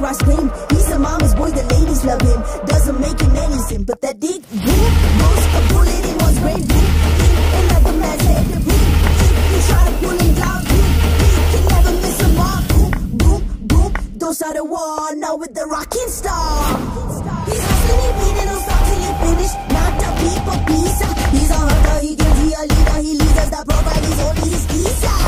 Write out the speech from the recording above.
hear I scream. He's a mama's boy, the ladies love him. Doesn't make him any but that Boom, goes a bullet in one's brain. Boom, in another man's head. Boom, you try to pull him down. Boom, he can never miss a mark. Boom, boom, boom, those are the one Now with the rocking star. He's hustling, he beating, don't stop till you finish. Not the people, pizza He's a hunter, he can see a leader. He leads us, the profile only his visa